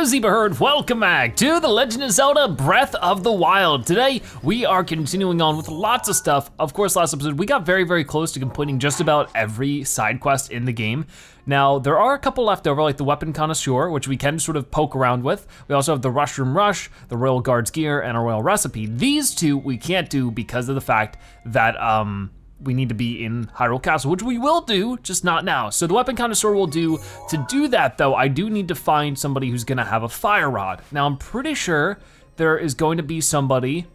Hello Zebra Herd, welcome back to The Legend of Zelda Breath of the Wild. Today, we are continuing on with lots of stuff. Of course, last episode, we got very, very close to completing just about every side quest in the game. Now, there are a couple left over, like the Weapon Connoisseur, which we can sort of poke around with. We also have the Rushroom Rush, the Royal Guard's Gear, and a Royal Recipe. These two we can't do because of the fact that, um, we need to be in Hyrule Castle, which we will do, just not now. So the Weapon Connoisseur will do. To do that though, I do need to find somebody who's gonna have a Fire Rod. Now I'm pretty sure there is going to be somebody,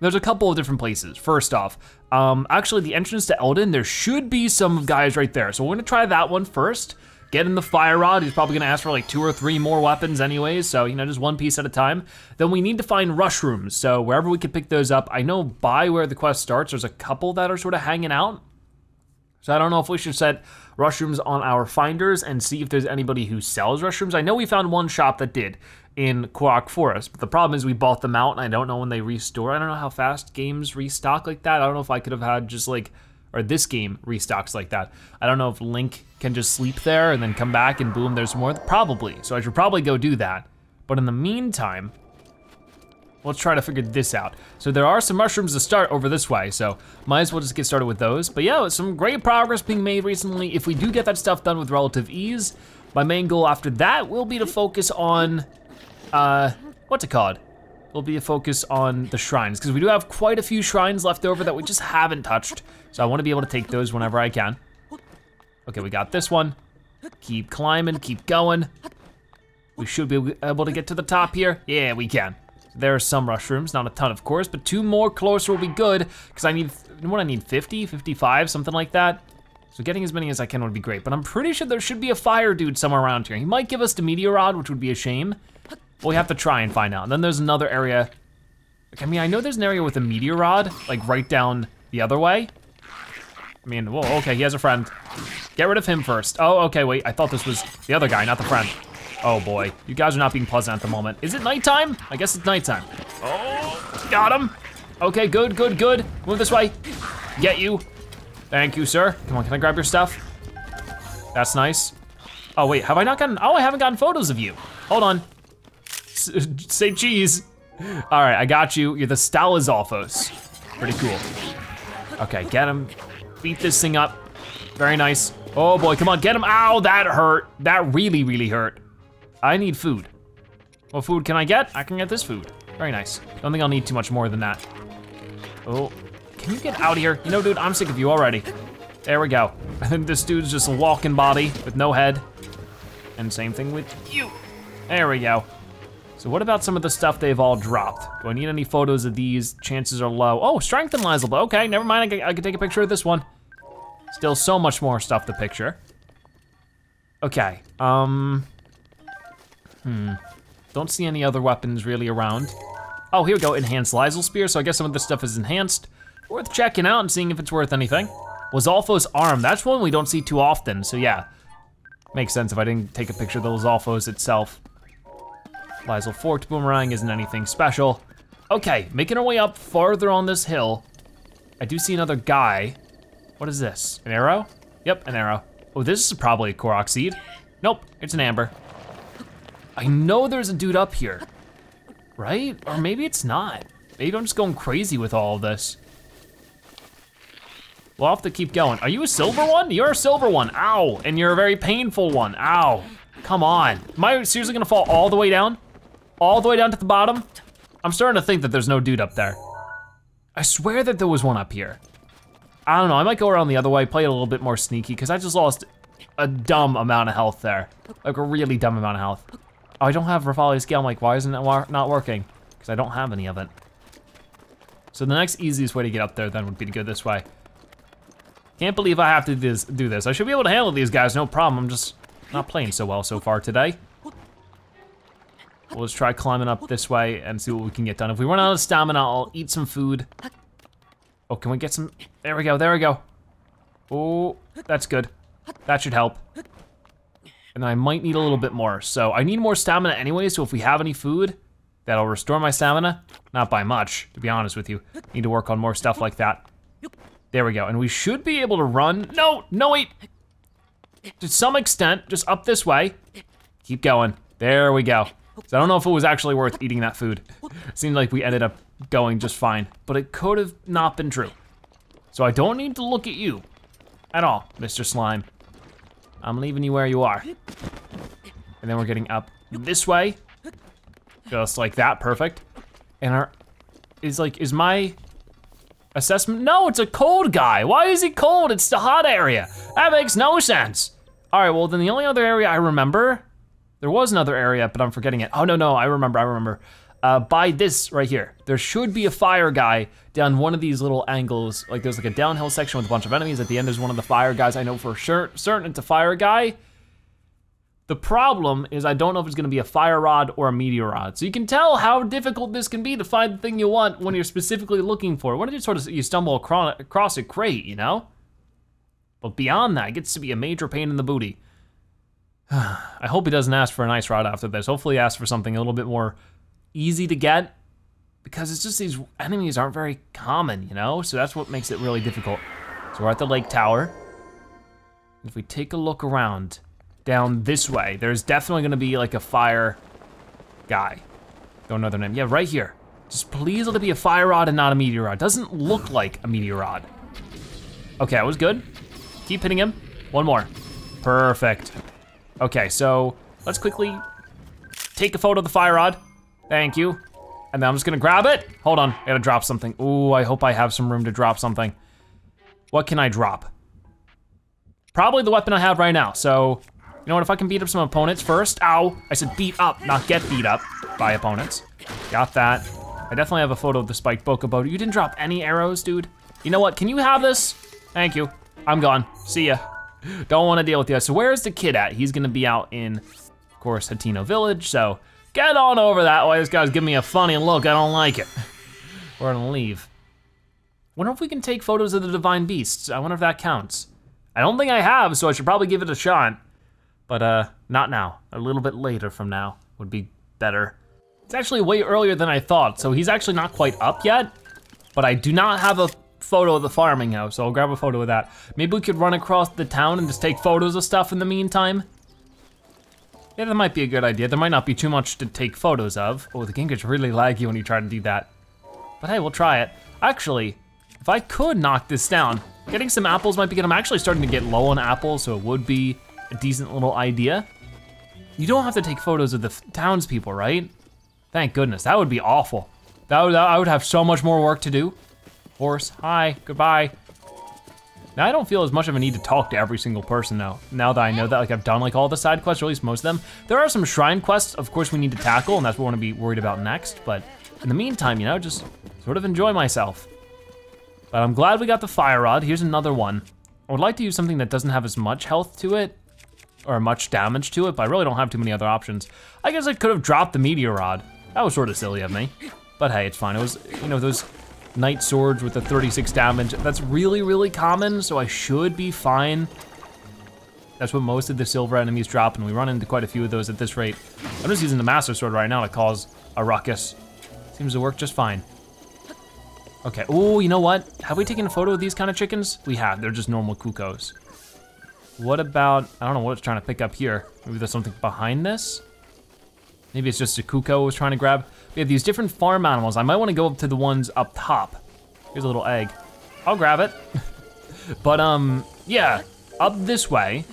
there's a couple of different places. First off, um, actually the entrance to Eldin, there should be some guys right there. So we're gonna try that one first get in the fire rod. He's probably gonna ask for like two or three more weapons anyways, so you know, just one piece at a time. Then we need to find rushrooms. So wherever we can pick those up, I know by where the quest starts, there's a couple that are sort of hanging out. So I don't know if we should set rushrooms on our finders and see if there's anybody who sells rushrooms. I know we found one shop that did in Korok Forest, but the problem is we bought them out and I don't know when they restore. I don't know how fast games restock like that. I don't know if I could have had just like or this game restocks like that. I don't know if Link can just sleep there and then come back and boom, there's more, probably. So I should probably go do that. But in the meantime, let's try to figure this out. So there are some mushrooms to start over this way, so might as well just get started with those. But yeah, some great progress being made recently. If we do get that stuff done with relative ease, my main goal after that will be to focus on, uh, what's it called? will be a focus on the shrines, because we do have quite a few shrines left over that we just haven't touched. So I wanna be able to take those whenever I can. Okay, we got this one. Keep climbing, keep going. We should be able to get to the top here. Yeah, we can. There are some mushrooms, not a ton of course, but two more closer will be good, because I need, what I need, 50, 55, something like that? So getting as many as I can would be great, but I'm pretty sure there should be a fire dude somewhere around here. He might give us the meteor rod, which would be a shame, well, we have to try and find out. And then there's another area. I mean, I know there's an area with a meteor rod, like right down the other way. I mean, whoa, okay, he has a friend. Get rid of him first. Oh, okay, wait, I thought this was the other guy, not the friend. Oh boy, you guys are not being pleasant at the moment. Is it nighttime? I guess it's nighttime. Oh, got him. Okay, good, good, good. Move this way. Get you. Thank you, sir. Come on, can I grab your stuff? That's nice. Oh wait, have I not gotten, oh, I haven't gotten photos of you. Hold on say cheese. All right, I got you. You're the Stalizalfos. Pretty cool. Okay, get him. Beat this thing up. Very nice. Oh boy, come on, get him. Ow, that hurt. That really, really hurt. I need food. What food can I get? I can get this food. Very nice. Don't think I'll need too much more than that. Oh, can you get out of here? You know, dude, I'm sick of you already. There we go. I think this dude's just a walking body with no head. And same thing with you. There we go. So what about some of the stuff they've all dropped? Do I need any photos of these? Chances are low. Oh, strength and Lizal, okay, never mind, I I can take a picture of this one. Still so much more stuff to picture. Okay, um, hmm. Don't see any other weapons really around. Oh, here we go, enhanced Lizal Spear, so I guess some of this stuff is enhanced. Worth checking out and seeing if it's worth anything. Lizalfos arm, that's one we don't see too often, so yeah. Makes sense if I didn't take a picture of the Lizalfos itself. Lizal Forked Boomerang isn't anything special. Okay, making our way up farther on this hill. I do see another guy. What is this, an arrow? Yep, an arrow. Oh, this is probably a Korok seed. Nope, it's an amber. I know there's a dude up here, right? Or maybe it's not. Maybe I'm just going crazy with all of this. We'll have to keep going. Are you a silver one? You're a silver one, ow. And you're a very painful one, ow. Come on. Am I seriously gonna fall all the way down? all the way down to the bottom. I'm starting to think that there's no dude up there. I swear that there was one up here. I don't know, I might go around the other way, play it a little bit more sneaky, because I just lost a dumb amount of health there. Like a really dumb amount of health. Oh, I don't have Revali's Gale, I'm like, why isn't it not working? Because I don't have any of it. So the next easiest way to get up there then would be to go this way. Can't believe I have to this, do this. I should be able to handle these guys, no problem. I'm just not playing so well so far today. We'll just try climbing up this way and see what we can get done. If we run out of stamina, I'll eat some food. Oh, can we get some? There we go, there we go. Oh, that's good. That should help. And I might need a little bit more. So I need more stamina anyway, so if we have any food, that'll restore my stamina. Not by much, to be honest with you. Need to work on more stuff like that. There we go, and we should be able to run. No, no, wait. To some extent, just up this way. Keep going, there we go. So I don't know if it was actually worth eating that food. Seemed like we ended up going just fine, but it could have not been true. So I don't need to look at you at all, Mr. Slime. I'm leaving you where you are. And then we're getting up this way, just like that, perfect. And our, is like, is my assessment? No, it's a cold guy. Why is he cold? It's the hot area. That makes no sense. All right, well then the only other area I remember, there was another area, but I'm forgetting it. Oh no, no, I remember, I remember. Uh, by this right here, there should be a fire guy down one of these little angles. Like there's like a downhill section with a bunch of enemies. At the end, there's one of the fire guys. I know for sure, certain it's a fire guy. The problem is I don't know if it's gonna be a fire rod or a meteor rod. So you can tell how difficult this can be to find the thing you want when you're specifically looking for it. What if you sort of, you stumble across a crate, you know? But beyond that, it gets to be a major pain in the booty. I hope he doesn't ask for an ice rod after this. Hopefully he asks for something a little bit more easy to get because it's just these enemies aren't very common, you know? So that's what makes it really difficult. So we're at the lake tower. If we take a look around down this way, there's definitely gonna be like a fire guy. Don't know their name. Yeah, right here. Just please let it be a fire rod and not a meteor rod. Doesn't look like a meteor rod. Okay, that was good. Keep hitting him. One more. Perfect. Okay, so let's quickly take a photo of the fire rod. Thank you. And then I'm just gonna grab it. Hold on, I gotta drop something. Ooh, I hope I have some room to drop something. What can I drop? Probably the weapon I have right now. So, you know what, if I can beat up some opponents first. Ow, I said beat up, not get beat up by opponents. Got that. I definitely have a photo of the spiked bokobo. You didn't drop any arrows, dude. You know what, can you have this? Thank you. I'm gone, see ya. Don't wanna deal with you. So where's the kid at? He's gonna be out in, of course, Hateno Village, so get on over that way. This guy's giving me a funny look, I don't like it. We're gonna leave. Wonder if we can take photos of the divine beasts. I wonder if that counts. I don't think I have, so I should probably give it a shot. But uh, not now. A little bit later from now would be better. It's actually way earlier than I thought, so he's actually not quite up yet, but I do not have a photo of the farming house, so I'll grab a photo of that. Maybe we could run across the town and just take photos of stuff in the meantime. Yeah, that might be a good idea. There might not be too much to take photos of. Oh, the game gets really laggy when you try to do that. But hey, we'll try it. Actually, if I could knock this down, getting some apples might be good. I'm actually starting to get low on apples, so it would be a decent little idea. You don't have to take photos of the townspeople, right? Thank goodness, that would be awful. That would, I would have so much more work to do. Horse, hi, goodbye. Now I don't feel as much of a need to talk to every single person now. Now that I know that like I've done like all the side quests, or at least most of them. There are some shrine quests, of course we need to tackle, and that's what we wanna be worried about next, but in the meantime, you know, just sort of enjoy myself. But I'm glad we got the fire rod. Here's another one. I would like to use something that doesn't have as much health to it, or much damage to it, but I really don't have too many other options. I guess I could have dropped the meteor rod. That was sort of silly of me. But hey, it's fine. It was, you know, those knight swords with the 36 damage. That's really, really common, so I should be fine. That's what most of the silver enemies drop, and we run into quite a few of those at this rate. I'm just using the master sword right now to cause a ruckus. Seems to work just fine. Okay, oh, you know what? Have we taken a photo of these kind of chickens? We have, they're just normal cuckoos. What about, I don't know what it's trying to pick up here. Maybe there's something behind this? Maybe it's just a cuckoo I was trying to grab. We have these different farm animals. I might wanna go up to the ones up top. Here's a little egg. I'll grab it. but um, yeah, up this way.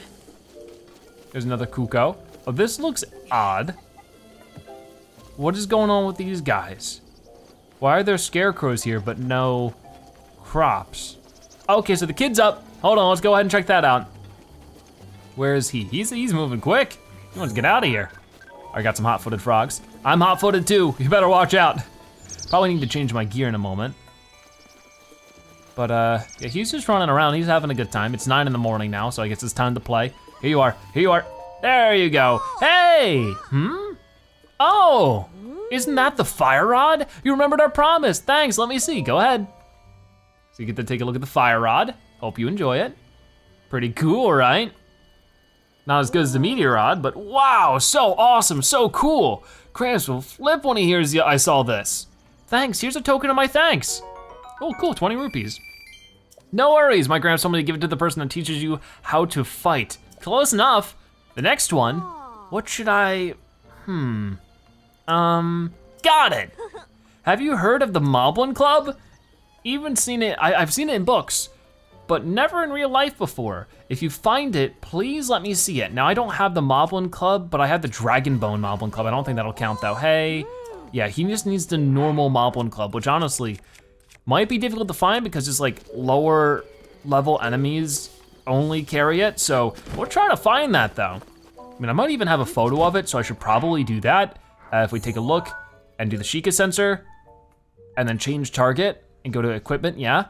There's another cuckoo. Oh, this looks odd. What is going on with these guys? Why are there scarecrows here but no crops? Okay, so the kid's up. Hold on, let's go ahead and check that out. Where is he? He's, he's moving quick. He wants to get out of here. I got some hot-footed frogs. I'm hot-footed too, you better watch out. Probably need to change my gear in a moment. But uh, yeah, he's just running around, he's having a good time. It's nine in the morning now, so I guess it's time to play. Here you are, here you are. There you go. Hey, hmm? Oh, isn't that the fire rod? You remembered our promise, thanks, let me see, go ahead. So you get to take a look at the fire rod. Hope you enjoy it. Pretty cool, right? Not as good as the meteor rod, but wow, so awesome, so cool. Krabs will flip when he hears I saw this. Thanks, here's a token of my thanks. Oh, cool, 20 rupees. No worries, my Gramps told me to give it to the person that teaches you how to fight. Close enough. The next one, what should I, hmm. Um, got it. Have you heard of the Moblin Club? Even seen it, I, I've seen it in books, but never in real life before. If you find it, please let me see it. Now I don't have the Moblin Club, but I have the Dragonbone Moblin Club. I don't think that'll count though. Hey, yeah, he just needs the normal Moblin Club, which honestly might be difficult to find because it's like lower level enemies only carry it. So we'll try to find that though. I mean, I might even have a photo of it, so I should probably do that. Uh, if we take a look and do the Sheikah sensor, and then change target and go to equipment, yeah.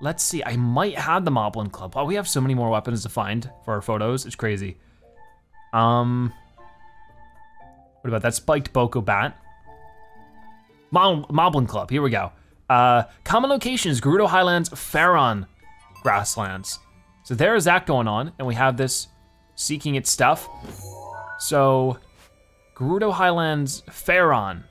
Let's see, I might have the Moblin Club. Oh, we have so many more weapons to find for our photos, it's crazy. Um, what about that spiked Boko bat? Mob Moblin Club, here we go. Uh, common locations, Gerudo Highlands, Faron Grasslands. So there is that going on, and we have this seeking its stuff. So, Gerudo Highlands, Faron,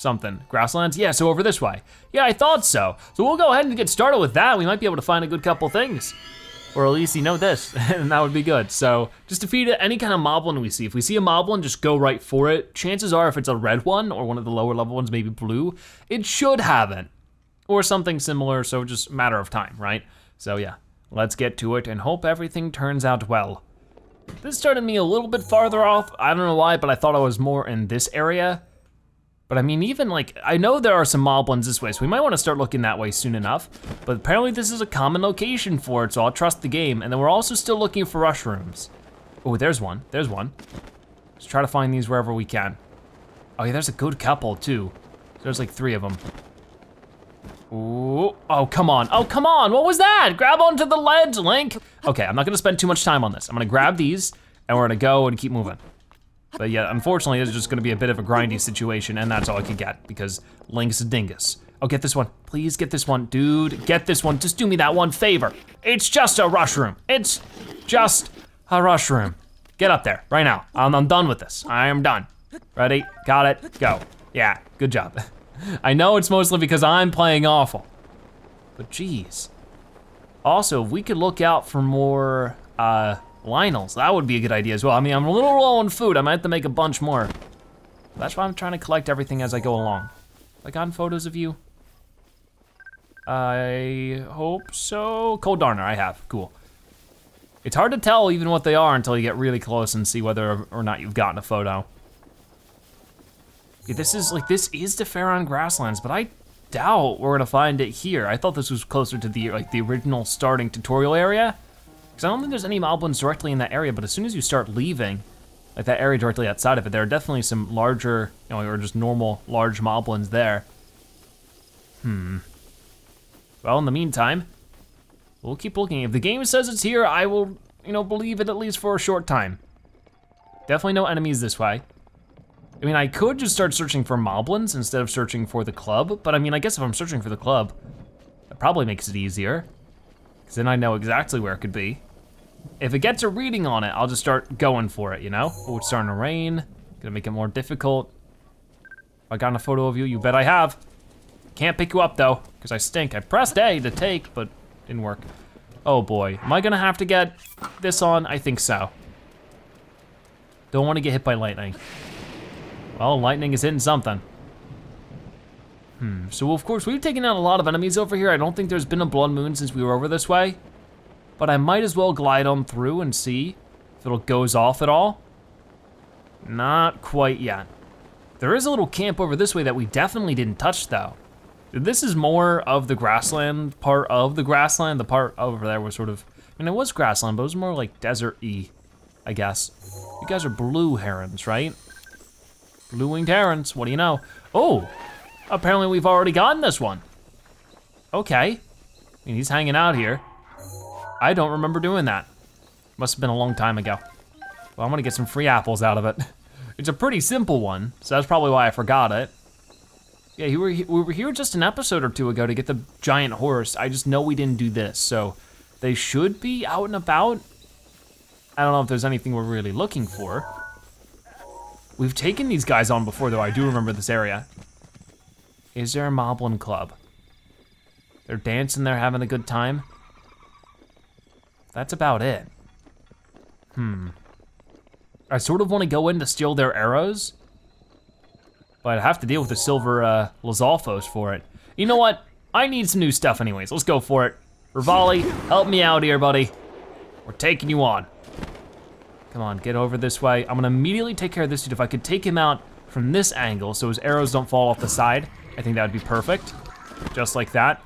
something. Grasslands? Yeah, so over this way. Yeah, I thought so. So we'll go ahead and get started with that. We might be able to find a good couple things. Or at least you know this, and that would be good. So just defeat any kind of moblin we see. If we see a moblin, just go right for it. Chances are if it's a red one, or one of the lower level ones, maybe blue, it should have it. Or something similar, so just matter of time, right? So yeah, let's get to it and hope everything turns out well. This started me a little bit farther off. I don't know why, but I thought I was more in this area. But I mean, even like, I know there are some mob ones this way, so we might wanna start looking that way soon enough. But apparently this is a common location for it, so I'll trust the game. And then we're also still looking for rushrooms. Oh, there's one, there's one. Let's try to find these wherever we can. Oh yeah, there's a good couple too. There's like three of them. Ooh, oh, come on, oh, come on, what was that? Grab onto the ledge, Link. Okay, I'm not gonna spend too much time on this. I'm gonna grab these and we're gonna go and keep moving. But yeah, unfortunately, it's just gonna be a bit of a grindy situation, and that's all I could get because Link's a dingus. Oh, get this one. Please get this one. Dude, get this one. Just do me that one favor. It's just a rushroom. It's just a rushroom. Get up there right now. I'm, I'm done with this. I am done. Ready? Got it. Go. Yeah, good job. I know it's mostly because I'm playing awful, but geez. Also, if we could look out for more uh, Lynels, that would be a good idea as well. I mean, I'm a little low on food. I might have to make a bunch more. That's why I'm trying to collect everything as I go along. Have I gotten photos of you? I hope so. Cold Darner, I have, cool. It's hard to tell even what they are until you get really close and see whether or not you've gotten a photo. Okay, this is like, this is the Faron Grasslands, but I doubt we're gonna find it here. I thought this was closer to the like the original starting tutorial area. Because I don't think there's any moblins directly in that area, but as soon as you start leaving, like that area directly outside of it, there are definitely some larger, you know, or just normal large moblins there. Hmm. Well, in the meantime, we'll keep looking. If the game says it's here, I will, you know, believe it at least for a short time. Definitely no enemies this way. I mean, I could just start searching for moblins instead of searching for the club, but I mean, I guess if I'm searching for the club, that probably makes it easier, because then I know exactly where it could be. If it gets a reading on it, I'll just start going for it, you know? Oh, it's starting to rain. Gonna make it more difficult. I got a photo of you, you bet I have. Can't pick you up though, because I stink. I pressed A to take, but didn't work. Oh boy, am I gonna have to get this on? I think so. Don't wanna get hit by lightning. Well, lightning is hitting something. Hmm, so of course we've taken out a lot of enemies over here. I don't think there's been a blood moon since we were over this way but I might as well glide on through and see if it goes off at all. Not quite yet. There is a little camp over this way that we definitely didn't touch though. This is more of the grassland part of the grassland. The part over there was sort of, I mean, it was grassland, but it was more like desert-y, I guess. You guys are blue herons, right? Blue-winged herons, what do you know? Oh, apparently we've already gotten this one. Okay, I mean, he's hanging out here. I don't remember doing that. Must have been a long time ago. Well, I'm gonna get some free apples out of it. It's a pretty simple one, so that's probably why I forgot it. Yeah, we were, we were here just an episode or two ago to get the giant horse. I just know we didn't do this, so they should be out and about. I don't know if there's anything we're really looking for. We've taken these guys on before though, I do remember this area. Is there a Moblin Club? They're dancing, they're having a good time. That's about it. Hmm. I sort of want to go in to steal their arrows, but I have to deal with the silver uh, Lizalfos for it. You know what? I need some new stuff anyways. Let's go for it. Revali, help me out here, buddy. We're taking you on. Come on, get over this way. I'm gonna immediately take care of this dude. If I could take him out from this angle so his arrows don't fall off the side, I think that would be perfect. Just like that.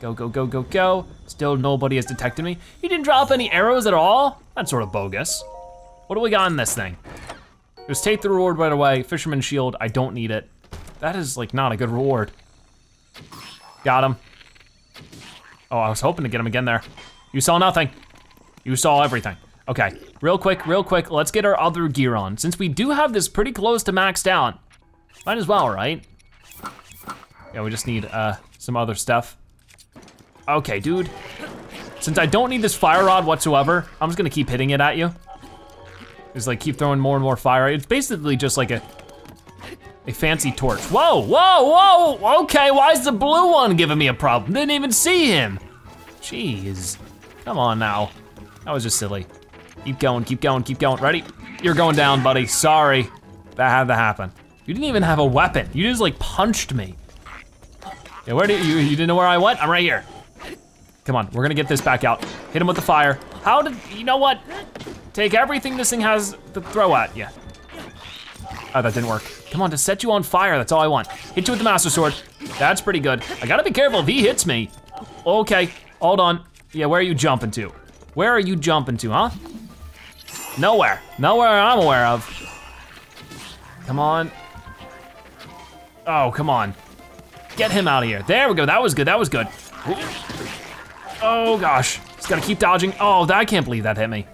Go, go, go, go, go. Still nobody has detected me. He didn't drop any arrows at all? That's sort of bogus. What do we got in this thing? Just take the reward right away. Fisherman's shield, I don't need it. That is like not a good reward. Got him. Oh, I was hoping to get him again there. You saw nothing. You saw everything. Okay, real quick, real quick, let's get our other gear on. Since we do have this pretty close to maxed out, might as well, right? Yeah, we just need uh, some other stuff. Okay, dude. Since I don't need this fire rod whatsoever, I'm just gonna keep hitting it at you. Just like keep throwing more and more fire. It's basically just like a, a fancy torch. Whoa, whoa, whoa, okay, why is the blue one giving me a problem? Didn't even see him. Jeez, come on now. That was just silly. Keep going, keep going, keep going. Ready? You're going down, buddy. Sorry. That had to happen. You didn't even have a weapon. You just like punched me. Yeah, where did you, you didn't know where I went? I'm right here. Come on, we're gonna get this back out. Hit him with the fire. How did, you know what? Take everything this thing has to throw at you. Oh, that didn't work. Come on, to set you on fire, that's all I want. Hit you with the Master Sword. That's pretty good. I gotta be careful if he hits me. Okay, hold on. Yeah, where are you jumping to? Where are you jumping to, huh? Nowhere, nowhere I'm aware of. Come on. Oh, come on. Get him out of here. There we go, that was good, that was good. Oh gosh, just gotta keep dodging. Oh, I can't believe that hit me.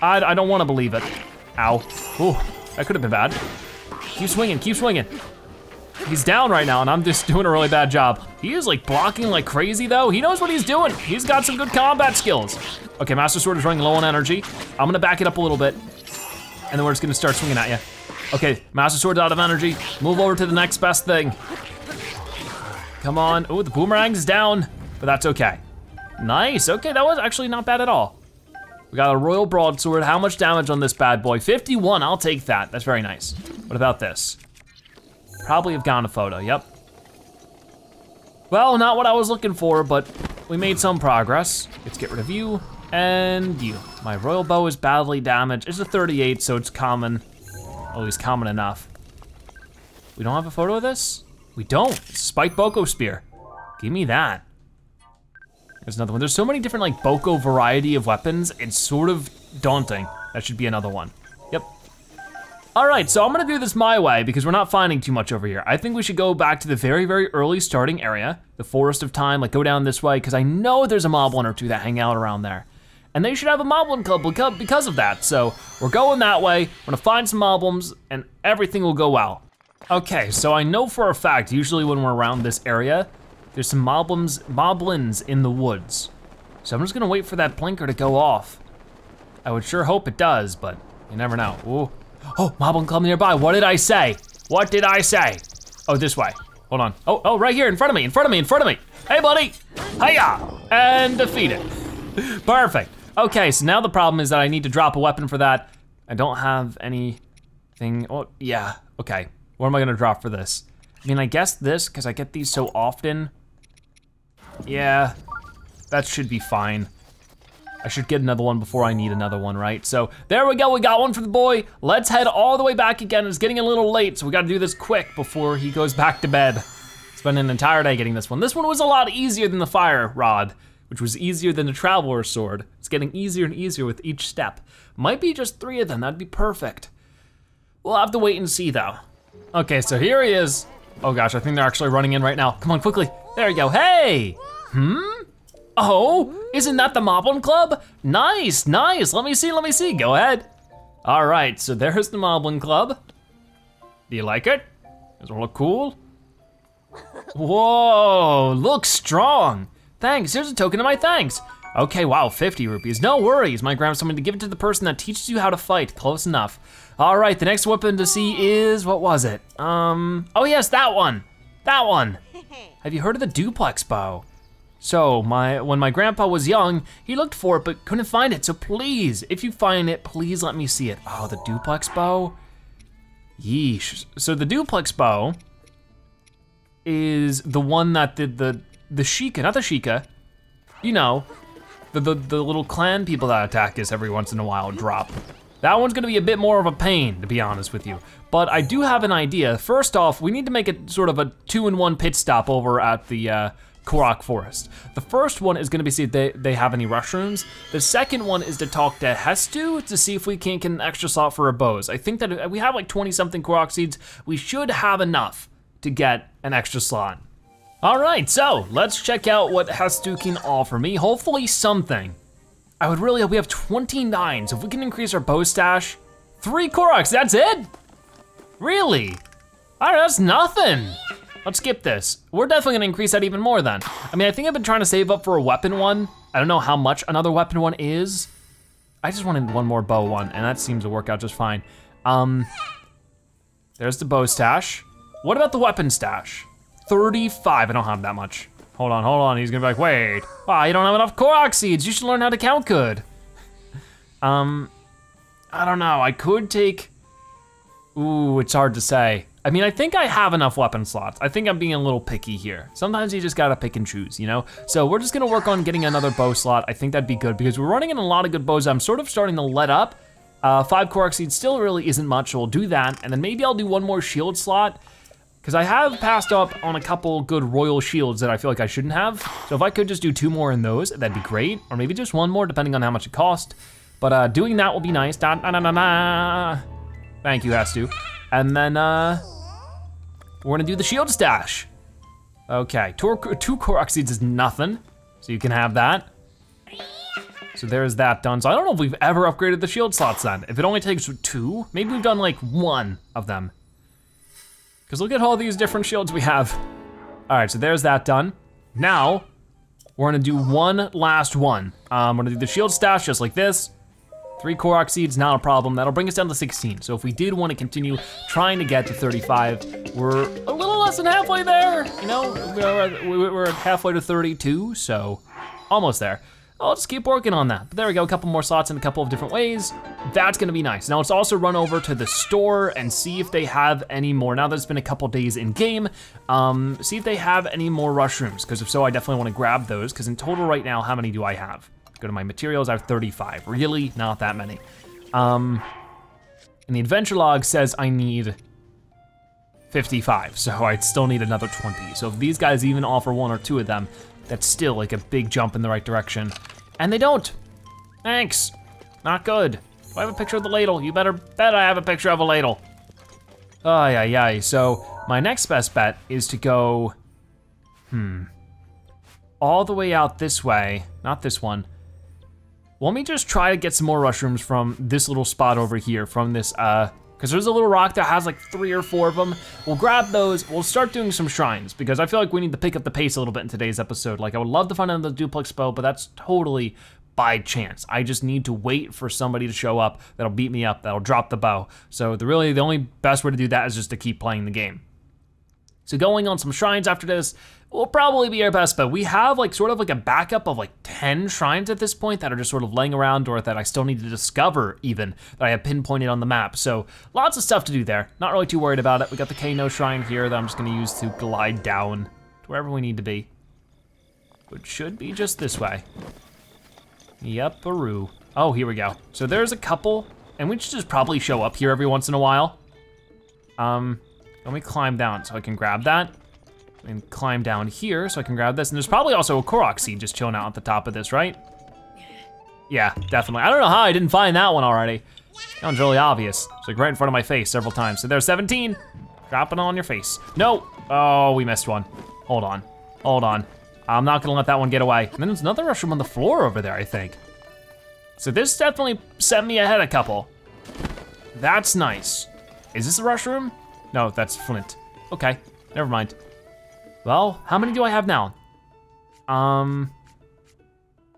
I, I don't wanna believe it. Ow, ooh, that could have been bad. Keep swinging, keep swinging. He's down right now and I'm just doing a really bad job. He is like blocking like crazy though. He knows what he's doing. He's got some good combat skills. Okay, Master Sword is running low on energy. I'm gonna back it up a little bit and then we're just gonna start swinging at you. Okay, Master Sword's out of energy. Move over to the next best thing. Come on, oh, the boomerang's down, but that's okay. Nice, okay, that was actually not bad at all. We got a Royal Broadsword. How much damage on this bad boy? 51, I'll take that. That's very nice. What about this? Probably have gotten a photo, yep. Well, not what I was looking for, but we made some progress. Let's get rid of you and you. My Royal Bow is badly damaged. It's a 38, so it's common. Oh, Always common enough. We don't have a photo of this? We don't. Spike Boko Spear. Give me that. There's another one. There's so many different like Boko variety of weapons, it's sort of daunting. That should be another one. Yep. All right, so I'm gonna do this my way because we're not finding too much over here. I think we should go back to the very, very early starting area, the Forest of Time, like go down this way, because I know there's a moblin or two that hang out around there. And they should have a moblin club because of that. So we're going that way, we're gonna find some moblins and everything will go well. Okay, so I know for a fact, usually when we're around this area, there's some moblins, moblins in the woods. So I'm just gonna wait for that blinker to go off. I would sure hope it does, but you never know. Ooh. Oh, moblin club nearby, what did I say? What did I say? Oh, this way, hold on. Oh, oh, right here, in front of me, in front of me, in front of me. Hey, buddy, hiya, and defeat it. Perfect. Okay, so now the problem is that I need to drop a weapon for that. I don't have anything, oh, yeah, okay. What am I gonna drop for this? I mean, I guess this, because I get these so often. Yeah, that should be fine. I should get another one before I need another one, right? So there we go, we got one for the boy. Let's head all the way back again. It's getting a little late, so we gotta do this quick before he goes back to bed. Spend an entire day getting this one. This one was a lot easier than the fire rod, which was easier than the traveler's sword. It's getting easier and easier with each step. Might be just three of them, that'd be perfect. We'll have to wait and see though. Okay, so here he is. Oh gosh, I think they're actually running in right now. Come on, quickly. There you go, hey! Hmm? Oh, isn't that the Moblin Club? Nice, nice, let me see, let me see, go ahead. All right, so there's the Moblin Club. Do you like it? Does it look cool? Whoa, looks strong. Thanks, here's a token of my thanks. Okay, wow, 50 rupees. No worries, my grandma's told me to give it to the person that teaches you how to fight. Close enough. All right, the next weapon to see is, what was it? Um, oh yes, that one. That one. Have you heard of the duplex bow? So, my when my grandpa was young, he looked for it but couldn't find it. So please, if you find it, please let me see it. Oh, the duplex bow. Yeesh. So the duplex bow is the one that the the the Sheikah, not the Sheikah, you know, the, the the little clan people that attack us every once in a while drop. That one's gonna be a bit more of a pain, to be honest with you. But I do have an idea. First off, we need to make it sort of a two-in-one pit stop over at the uh, Korok Forest. The first one is gonna be see if they, they have any mushrooms. The second one is to talk to Hestu to see if we can't get an extra slot for a bows. I think that we have like 20 something Korok seeds. We should have enough to get an extra slot. All right, so let's check out what Hestu can offer me. Hopefully something. I would really we have 29, so if we can increase our bow stash, three Koroks, that's it? Really? All right, that's nothing. Let's skip this. We're definitely gonna increase that even more then. I mean, I think I've been trying to save up for a weapon one. I don't know how much another weapon one is. I just wanted one more bow one, and that seems to work out just fine. Um, there's the bow stash. What about the weapon stash? 35, I don't have that much. Hold on, hold on, he's gonna be like, wait, wow, you don't have enough Korok seeds, you should learn how to count good. Um, I don't know, I could take, ooh, it's hard to say. I mean, I think I have enough weapon slots. I think I'm being a little picky here. Sometimes you just gotta pick and choose, you know? So we're just gonna work on getting another bow slot. I think that'd be good because we're running in a lot of good bows. I'm sort of starting to let up. Uh, five Korok seeds still really isn't much, so we'll do that. And then maybe I'll do one more shield slot because I have passed up on a couple good royal shields that I feel like I shouldn't have. So if I could just do two more in those, that'd be great. Or maybe just one more, depending on how much it cost. But uh, doing that will be nice. Da. Thank you, Hestu. And then uh, we're gonna do the shield stash. Okay, two, two Korok seeds is nothing, so you can have that. So there's that done. So I don't know if we've ever upgraded the shield slots then. If it only takes two, maybe we've done like one of them. Because look at all these different shields we have. All right, so there's that done. Now, we're gonna do one last one. Um, we're gonna do the shield stash just like this. Three Korok seeds, not a problem. That'll bring us down to 16. So if we did want to continue trying to get to 35, we're a little less than halfway there. You know, we're, we're halfway to 32, so almost there. I'll just keep working on that. But there we go, a couple more slots in a couple of different ways. That's gonna be nice. Now let's also run over to the store and see if they have any more. Now that it's been a couple days in game, um, see if they have any more mushrooms, because if so, I definitely wanna grab those, because in total right now, how many do I have? Go to my materials, I have 35. Really, not that many. Um, and the adventure log says I need 55, so I still need another 20. So if these guys even offer one or two of them, that's still like a big jump in the right direction. And they don't. Thanks. Not good. I have a picture of the ladle? You better bet I have a picture of a ladle. Ay, ay, ay. So my next best bet is to go, hmm, all the way out this way, not this one. Let me just try to get some more mushrooms from this little spot over here, from this uh, because there's a little rock that has like three or four of them. We'll grab those, we'll start doing some shrines because I feel like we need to pick up the pace a little bit in today's episode. Like I would love to find another duplex bow, but that's totally by chance. I just need to wait for somebody to show up that'll beat me up, that'll drop the bow. So the really, the only best way to do that is just to keep playing the game. So going on some shrines after this will probably be our best bet. We have like sort of like a backup of like 10 shrines at this point that are just sort of laying around or that I still need to discover even that I have pinpointed on the map. So lots of stuff to do there. Not really too worried about it. We got the Kano shrine here that I'm just gonna use to glide down to wherever we need to be. Which should be just this way. Yep, Baru. Oh, here we go. So there's a couple, and we should just probably show up here every once in a while. Um, let me climb down so I can grab that. And climb down here so I can grab this. And there's probably also a Korok seed just chilling out at the top of this, right? Yeah, definitely. I don't know how I didn't find that one already. That one's really obvious. It's like right in front of my face several times. So there's 17. Drop it on your face. No. Oh, we missed one. Hold on. Hold on. I'm not gonna let that one get away. And then there's another mushroom on the floor over there, I think. So this definitely sent me ahead a couple. That's nice. Is this a mushroom? No, that's flint. Okay, never mind. Well, how many do I have now? Um,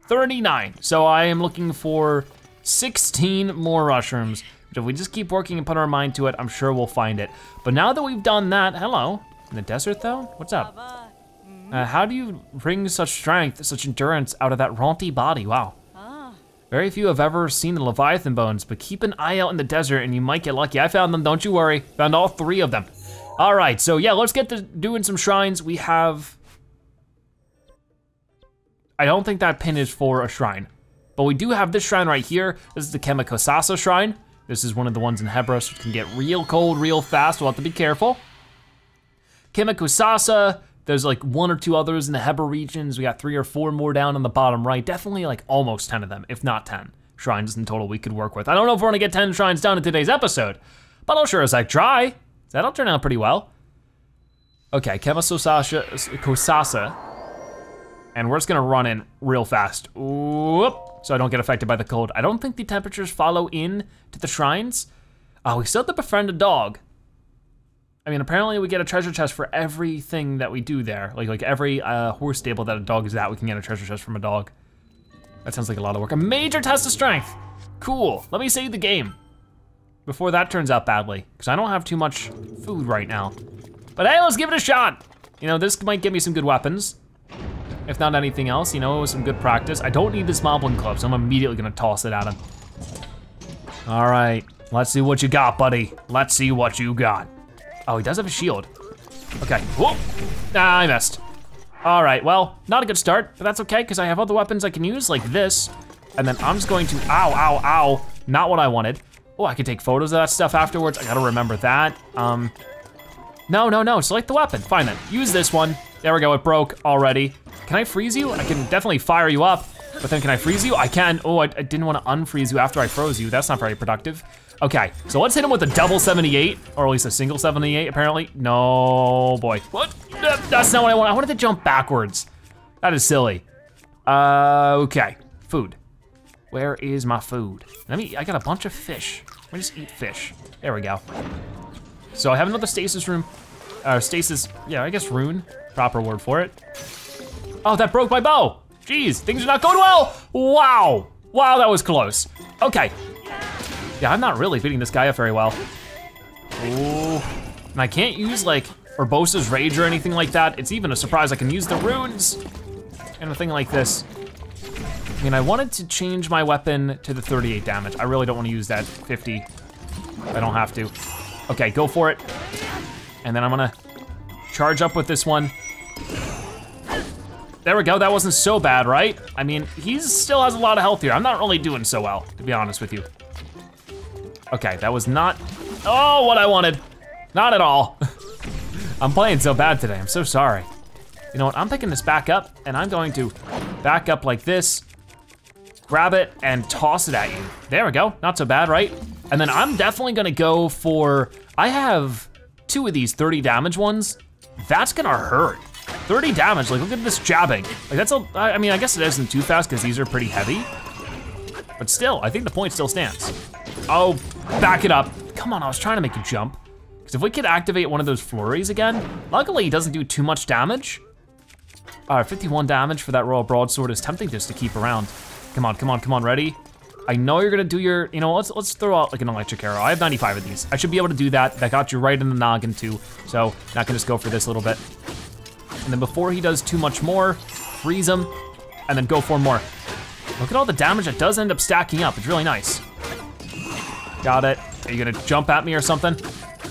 39. So I am looking for 16 more mushrooms. If we just keep working and put our mind to it, I'm sure we'll find it. But now that we've done that, hello, in the desert though? What's up? Uh, how do you bring such strength, such endurance out of that raunty body? Wow. Very few have ever seen the Leviathan bones, but keep an eye out in the desert and you might get lucky. I found them, don't you worry. Found all three of them. All right, so yeah, let's get to doing some shrines. We have, I don't think that pin is for a shrine, but we do have this shrine right here. This is the Kema Kosassa shrine. This is one of the ones in Hebra, which can get real cold real fast. We'll have to be careful. Kema Kosassa, there's like one or two others in the Hebra regions. We got three or four more down on the bottom right. Definitely like almost 10 of them, if not 10 shrines in total we could work with. I don't know if we're gonna get 10 shrines down in today's episode, but I'll sure as I try. That'll turn out pretty well. Okay, Kema Kosassa, and we're just gonna run in real fast. Whoop, so I don't get affected by the cold. I don't think the temperatures follow in to the shrines. Oh, we still have to befriend a dog. I mean, apparently we get a treasure chest for everything that we do there. Like, like every uh, horse stable that a dog is at, we can get a treasure chest from a dog. That sounds like a lot of work. A major test of strength. Cool, let me save the game before that turns out badly, because I don't have too much food right now. But hey, let's give it a shot. You know, this might give me some good weapons. If not anything else, you know, it was some good practice. I don't need this moblin club, so I'm immediately gonna toss it at him. All right, let's see what you got, buddy. Let's see what you got. Oh, he does have a shield. Okay, whoa, ah, I missed. All right, well, not a good start, but that's okay, because I have other weapons I can use, like this, and then I'm just going to, ow, ow, ow, not what I wanted. Oh, I can take photos of that stuff afterwards. I gotta remember that. Um, no, no, no, select the weapon. Fine then, use this one. There we go, it broke already. Can I freeze you? I can definitely fire you up, but then can I freeze you? I can, oh, I, I didn't wanna unfreeze you after I froze you. That's not very productive. Okay, so let's hit him with a double 78, or at least a single 78, apparently. No, boy. What? That's not what I want. I wanted to jump backwards. That is silly. Uh, okay, food. Where is my food? Let me, I got a bunch of fish. Let me just eat fish. There we go. So I have another stasis room, uh, stasis, yeah, I guess rune, proper word for it. Oh, that broke my bow. Jeez, things are not going well. Wow, wow, that was close. Okay, yeah, I'm not really beating this guy up very well. Ooh. And I can't use like Urbosa's Rage or anything like that. It's even a surprise I can use the runes and a thing like this. I mean, I wanted to change my weapon to the 38 damage. I really don't want to use that 50. I don't have to. Okay, go for it. And then I'm gonna charge up with this one. There we go, that wasn't so bad, right? I mean, he still has a lot of health here. I'm not really doing so well, to be honest with you. Okay, that was not, oh, what I wanted. Not at all. I'm playing so bad today, I'm so sorry. You know what, I'm picking this back up and I'm going to back up like this, grab it and toss it at you. There we go, not so bad, right? And then I'm definitely gonna go for, I have two of these 30 damage ones. That's gonna hurt. 30 damage, like look at this jabbing. Like that's a, I mean, I guess it isn't too fast because these are pretty heavy. But still, I think the point still stands. Oh, back it up. Come on, I was trying to make you jump. Because if we could activate one of those flurries again, luckily he doesn't do too much damage. All right, 51 damage for that Royal Broadsword is tempting just to keep around. Come on, come on, come on, ready? I know you're gonna do your, you know, let's let's throw out like an electric arrow. I have 95 of these. I should be able to do that. That got you right in the noggin too. So not gonna just go for this a little bit. And then before he does too much more, freeze him, and then go for more. Look at all the damage that does end up stacking up. It's really nice. Got it. Are you gonna jump at me or something?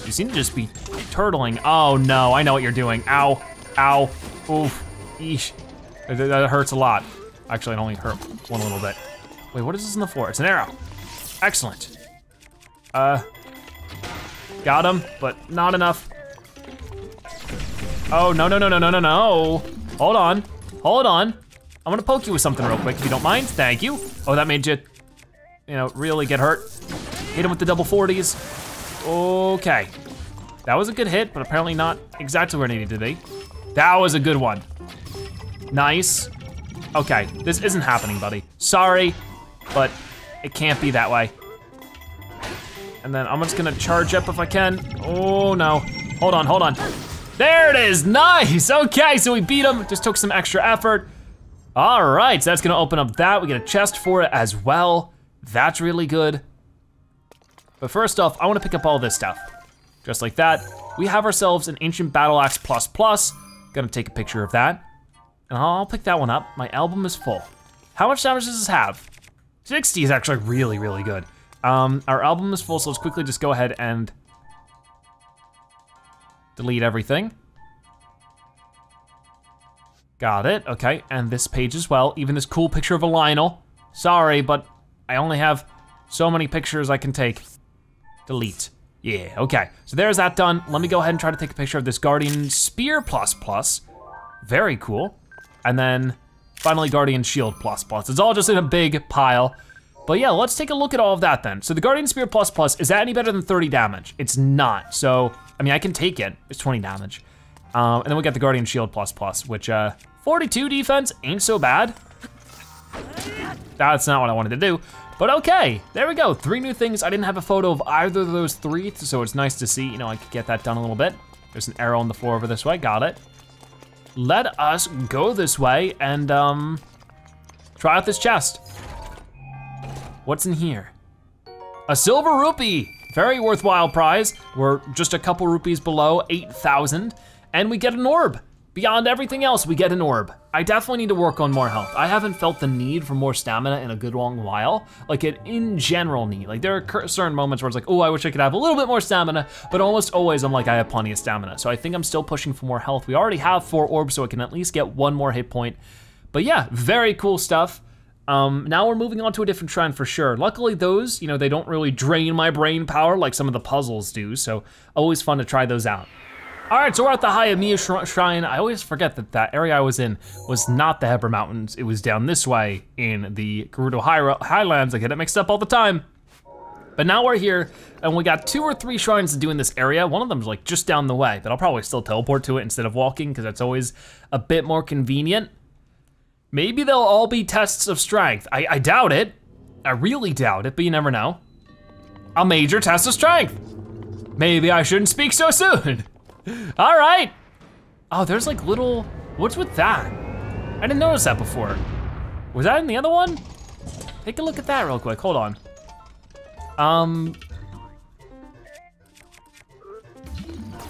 You seem to just be turtling. Oh no, I know what you're doing. Ow, ow, oof, eesh. That, hurts a lot. Actually, it only hurt one little bit. Wait, what is this in the floor? It's an arrow. Excellent. Uh, got him, but not enough. Oh, no, no, no, no, no, no, no. Hold on, hold on. I'm gonna poke you with something real quick if you don't mind. Thank you. Oh, that made you, you know, really get hurt. Hit him with the double 40s. Okay. That was a good hit, but apparently not exactly where it needed to be. That was a good one. Nice. Okay, this isn't happening, buddy. Sorry, but it can't be that way. And then I'm just gonna charge up if I can. Oh no, hold on, hold on. There it is, nice, okay, so we beat him, just took some extra effort. All right, so that's gonna open up that. We get a chest for it as well. That's really good. But first off, I wanna pick up all this stuff. Just like that, we have ourselves an Ancient Battle Axe Plus Plus. Gonna take a picture of that. And I'll pick that one up. My album is full. How much damage does this have? 60 is actually really, really good. Um, our album is full, so let's quickly just go ahead and delete everything. Got it, okay, and this page as well, even this cool picture of a Lynel. Sorry, but I only have so many pictures I can take. Delete. Yeah, okay, so there's that done. Let me go ahead and try to take a picture of this Guardian Spear plus plus. Very cool. And then finally Guardian Shield plus plus. It's all just in a big pile. But yeah, let's take a look at all of that then. So the Guardian Spear plus plus, is that any better than 30 damage? It's not, so, I mean, I can take it. It's 20 damage. Um, and then we got the Guardian Shield plus plus, which uh, 42 defense ain't so bad. That's not what I wanted to do. But okay, there we go. Three new things. I didn't have a photo of either of those three, so it's nice to see. You know, I could get that done a little bit. There's an arrow on the floor over this way, got it. Let us go this way and um, try out this chest. What's in here? A silver rupee, very worthwhile prize. We're just a couple rupees below 8,000 and we get an orb. Beyond everything else, we get an orb. I definitely need to work on more health. I haven't felt the need for more stamina in a good long while. Like an in general need. Like there are certain moments where it's like, oh, I wish I could have a little bit more stamina, but almost always I'm like, I have plenty of stamina. So I think I'm still pushing for more health. We already have four orbs, so I can at least get one more hit point. But yeah, very cool stuff. Um, now we're moving on to a different shrine for sure. Luckily those, you know, they don't really drain my brain power like some of the puzzles do, so always fun to try those out. All right, so we're at the Hia Miu Shrine. I always forget that that area I was in was not the Hebra Mountains. It was down this way in the Gerudo Highlands. I get it mixed up all the time. But now we're here, and we got two or three shrines to do in this area. One of them's like just down the way, but I'll probably still teleport to it instead of walking, because that's always a bit more convenient. Maybe they'll all be tests of strength. I, I doubt it. I really doubt it, but you never know. A major test of strength. Maybe I shouldn't speak so soon. All right. Oh, there's like little, what's with that? I didn't notice that before. Was that in the other one? Take a look at that real quick, hold on. Um,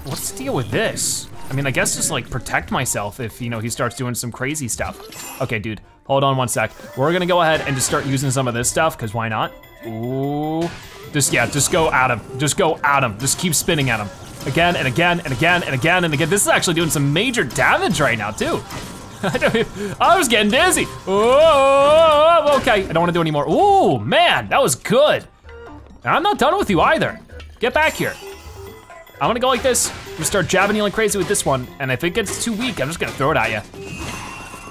what's the deal with this? I mean, I guess just like protect myself if, you know, he starts doing some crazy stuff. Okay, dude, hold on one sec. We're gonna go ahead and just start using some of this stuff, cause why not? Ooh, just, yeah, just go at him. Just go at him, just keep spinning at him. Again and again and again and again and again. This is actually doing some major damage right now too. I was getting dizzy. Oh, oh, oh, oh, okay, I don't wanna do any more. Oh man, that was good. And I'm not done with you either. Get back here. I'm gonna go like this. Gonna start jabbing you like crazy with this one. And if it gets too weak, I'm just gonna throw it at you.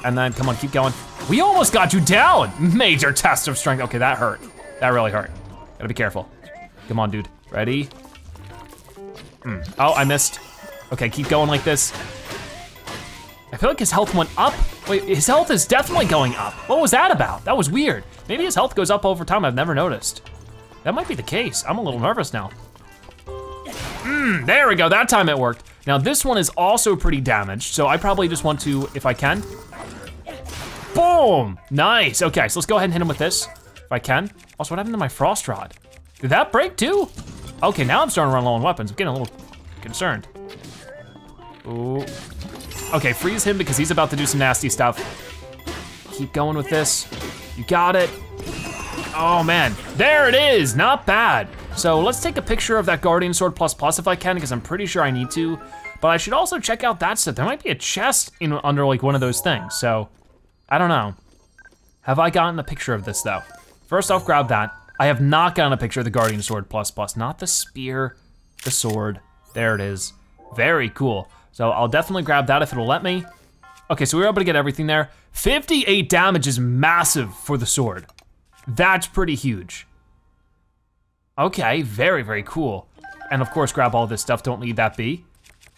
And then, come on, keep going. We almost got you down. Major test of strength. Okay, that hurt. That really hurt. Gotta be careful. Come on, dude. Ready? Mm. Oh, I missed. Okay, keep going like this. I feel like his health went up. Wait, his health is definitely going up. What was that about? That was weird. Maybe his health goes up over time, I've never noticed. That might be the case. I'm a little nervous now. Hmm, there we go, that time it worked. Now this one is also pretty damaged, so I probably just want to, if I can. Boom, nice. Okay, so let's go ahead and hit him with this, if I can. Also, what happened to my frost rod? Did that break too? Okay, now I'm starting to run low on weapons. I'm getting a little concerned. Ooh. Okay, freeze him because he's about to do some nasty stuff. Keep going with this. You got it. Oh man, there it is, not bad. So let's take a picture of that Guardian Sword Plus Plus if I can, because I'm pretty sure I need to. But I should also check out that stuff. There might be a chest in under like one of those things, so I don't know. Have I gotten a picture of this though? First off, grab that. I have not gotten a picture of the Guardian Sword Plus Plus, not the spear, the sword. There it is. Very cool. So I'll definitely grab that if it'll let me. Okay, so we were able to get everything there. 58 damage is massive for the sword. That's pretty huge. Okay, very, very cool. And of course, grab all this stuff, don't leave that be.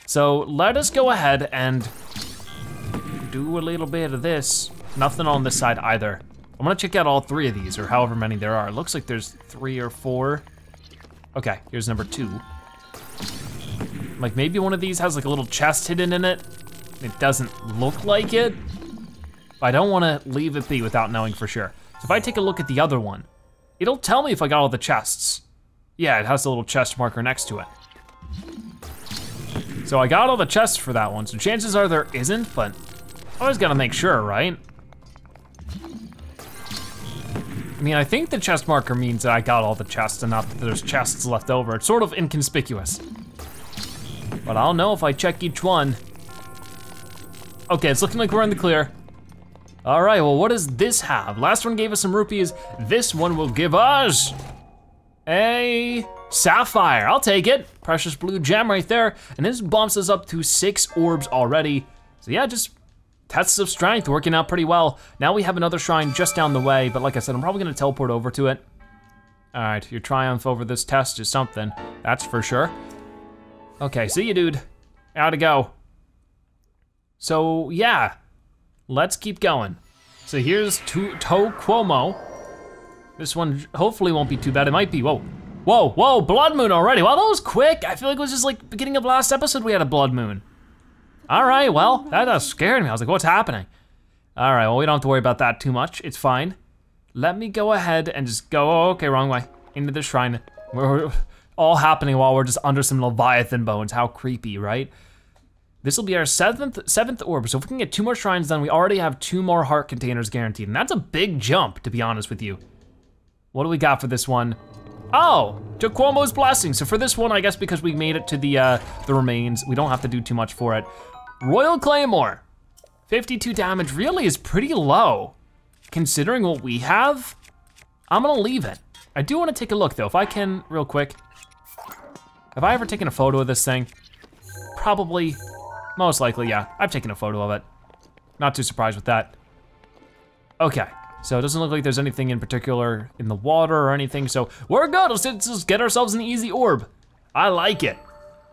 So let us go ahead and do a little bit of this. Nothing on this side either. I'm gonna check out all three of these, or however many there are. It looks like there's three or four. Okay, here's number two. Like maybe one of these has like a little chest hidden in it. It doesn't look like it. I don't wanna leave it be without knowing for sure. So if I take a look at the other one, it'll tell me if I got all the chests. Yeah, it has a little chest marker next to it. So I got all the chests for that one, so chances are there isn't, but I always gotta make sure, right? I mean, I think the chest marker means that I got all the chests and not that there's chests left over. It's sort of inconspicuous. But I'll know if I check each one. Okay, it's looking like we're in the clear. All right, well, what does this have? Last one gave us some rupees. This one will give us a sapphire. I'll take it. Precious blue gem right there. And this bumps us up to six orbs already. So yeah, just tests of strength working out pretty well. Now we have another shrine just down the way, but like I said, I'm probably gonna teleport over to it. All right, your triumph over this test is something, that's for sure. Okay, see you, dude. Gotta go. So yeah, let's keep going. So here's to, To Quomo. This one hopefully won't be too bad. It might be, whoa. Whoa, whoa, blood moon already. Wow, that was quick. I feel like it was just like beginning of last episode we had a blood moon. All right, well, that uh, scared me. I was like, what's happening? All right, well, we don't have to worry about that too much. It's fine. Let me go ahead and just go, oh, okay, wrong way, into the shrine. We're all happening while we're just under some Leviathan bones. How creepy, right? This will be our seventh seventh orb. So if we can get two more shrines done, we already have two more heart containers guaranteed. And that's a big jump, to be honest with you. What do we got for this one? Oh, To Quomo's blessing. So for this one, I guess because we made it to the uh, the remains, we don't have to do too much for it. Royal Claymore, 52 damage really is pretty low. Considering what we have, I'm gonna leave it. I do wanna take a look though, if I can real quick. Have I ever taken a photo of this thing? Probably most likely, yeah. I've taken a photo of it. Not too surprised with that. Okay, so it doesn't look like there's anything in particular in the water or anything, so we're good. Let's just get ourselves an easy orb. I like it.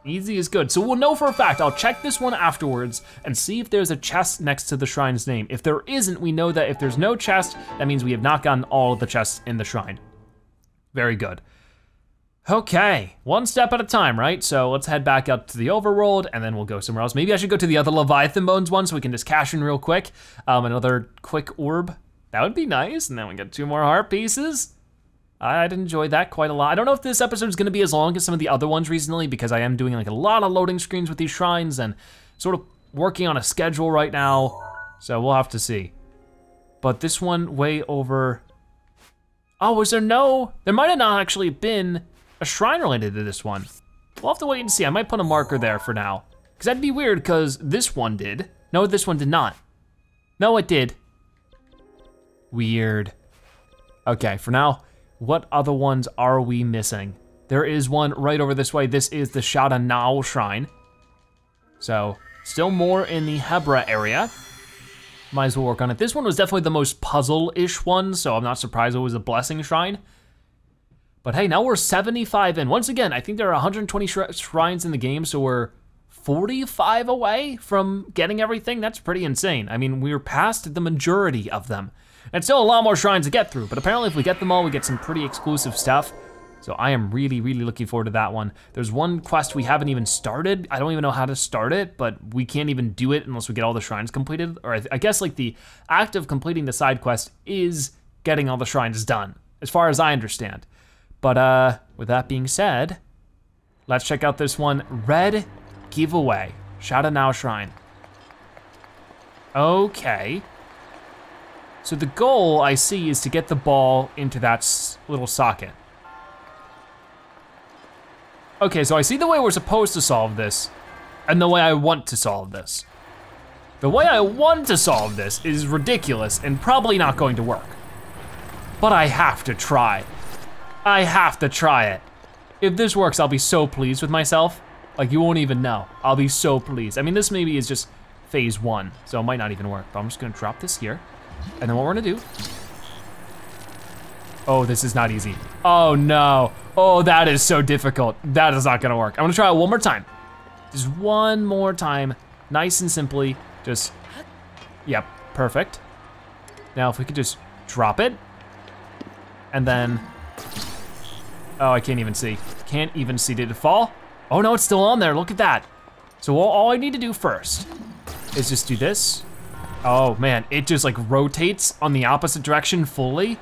Easy is good. So we'll know for a fact. I'll check this one afterwards and see if there's a chest next to the shrine's name. If there isn't, we know that if there's no chest, that means we have not gotten all of the chests in the shrine. Very good. Okay, one step at a time, right? So let's head back up to the overworld and then we'll go somewhere else. Maybe I should go to the other Leviathan Bones one so we can just cash in real quick. Um, another quick orb, that would be nice. And then we get two more heart pieces. I'd enjoy that quite a lot. I don't know if this episode is gonna be as long as some of the other ones recently because I am doing like a lot of loading screens with these shrines and sort of working on a schedule right now. So we'll have to see. But this one way over, oh, was there no, there might have not actually been a shrine related to this one. We'll have to wait and see. I might put a marker there for now. Cause that'd be weird cause this one did. No, this one did not. No, it did. Weird. Okay, for now, what other ones are we missing? There is one right over this way. This is the Shada Naw Shrine. So, still more in the Hebra area. Might as well work on it. This one was definitely the most puzzle-ish one, so I'm not surprised it was a Blessing Shrine. But hey, now we're 75 in. Once again, I think there are 120 shrines in the game, so we're 45 away from getting everything. That's pretty insane. I mean, we're past the majority of them. And still a lot more shrines to get through, but apparently if we get them all, we get some pretty exclusive stuff. So I am really, really looking forward to that one. There's one quest we haven't even started. I don't even know how to start it, but we can't even do it unless we get all the shrines completed. Or I, I guess like the act of completing the side quest is getting all the shrines done, as far as I understand. But uh, with that being said, let's check out this one, Red Giveaway, Shada Naw Shrine. Okay. So the goal I see is to get the ball into that little socket. Okay, so I see the way we're supposed to solve this and the way I want to solve this. The way I want to solve this is ridiculous and probably not going to work. But I have to try. I have to try it. If this works, I'll be so pleased with myself. Like you won't even know. I'll be so pleased. I mean, this maybe is just phase one, so it might not even work, but I'm just gonna drop this here. And then what we're gonna do, oh, this is not easy. Oh no, oh, that is so difficult. That is not gonna work. I'm gonna try it one more time. Just one more time, nice and simply, just, yep, perfect. Now if we could just drop it, and then Oh, I can't even see. Can't even see, did it fall? Oh no, it's still on there, look at that. So all I need to do first is just do this. Oh man, it just like rotates on the opposite direction fully.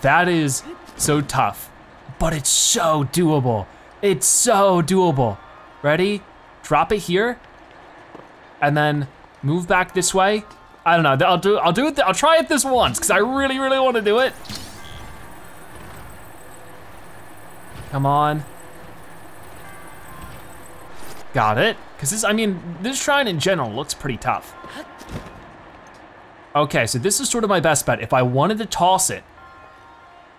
That is so tough, but it's so doable. It's so doable. Ready? Drop it here, and then move back this way. I don't know, I'll do, I'll do it, I'll try it this once, because I really, really want to do it. Come on. Got it. Because this, I mean, this shrine in general looks pretty tough. Okay, so this is sort of my best bet. If I wanted to toss it,